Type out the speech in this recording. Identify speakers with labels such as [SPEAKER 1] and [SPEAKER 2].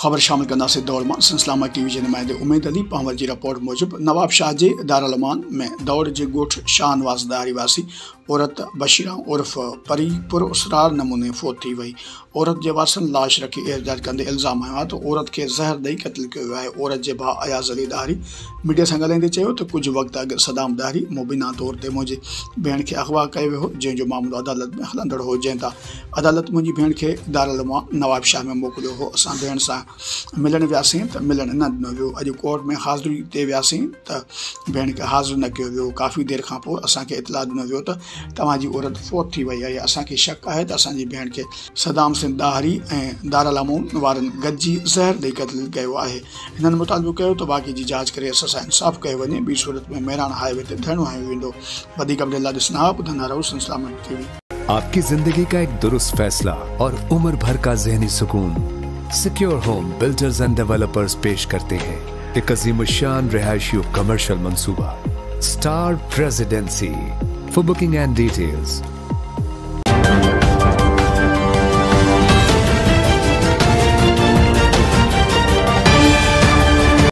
[SPEAKER 1] ख़बर शामिल कंदासीं दौड़ माँ सिलसिलामा टीवी के नुमाइंदे उमेद अली पावर की रिपोर्ट मूजिब नवाब शाह के दारालमान में दौड़ के गोठ शाहनवाज़ दारी वासी औरत बशीरा उर्फ़ परी पुर उसरार नमूने फोत थी वई। औरत जे वारसनि लाश रखी एहतजाज कंदे इल्ज़ाम आहे त औरत खे ज़हर ॾेई क़तल कयो आहे। औरत जे भाउ अयाज़ अली दारी मीडिया सां ॻाल्हाईंदे त कुझु वक़्तु अॻु सदाम दारी मुबीना तौर ते मुंहिंजी भेण खे अगवा कयो वियो हो जंहिंजो मामलो अदालत में हलंदड़ हो। जंहिं अदालत मुंहिंजी भेण खे दारालमा नवाब शाह में मोकिलियो हो। असां भेण सां मिलण वियासीं त मिलणु न ॾिनो वियो। अॼु कोर्ट में हाज़िरी ते वियासीं त भेण खे हाज़िर न कयो काफ़ी देरि खां पोइ असांखे इतलाह ॾिनो त तव्हांजी औरत फोत थी वई आहे, असांखे शक आहे त असांजी भेण खे सदाम सिंह दाहरी ऐं दारालामून वारनि गॾिजी ज़हर ॾेई क़तल कयो आहे। हिननि मुतालबो कयो त बाक़ी जी जाँच करे असां सां इंसाफ़ कयो वञे, ॿी सूरत में महिराण हाईवे ते धरणो हयो वेंदो। वधीक लाइ ॾिसंदा ॿुधंदा रहो टीवी।
[SPEAKER 2] आपकी ज़िंदगी का एक दुरुस्त फैसला और उम्र भर का जहनी सुकून secure home builders and developers पेश करते हैं। एक अजीम शान रिहायशी कमर्शियल मंसूबा। Star presidency For booking and details,